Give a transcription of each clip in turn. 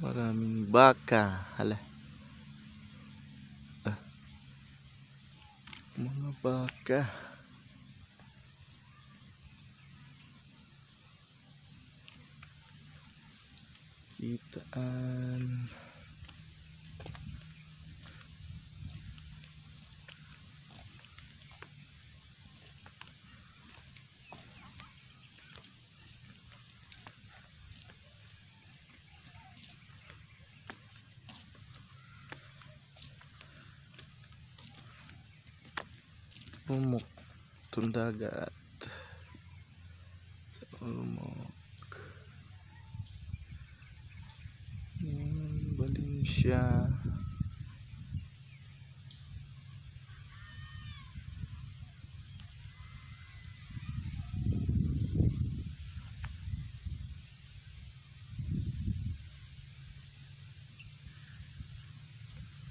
Maraming baka. Hala. Ah. Mga baka. Kitaan. Lumok. Itong dagat. Lumok. Yan, Valencia.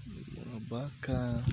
Mga baka.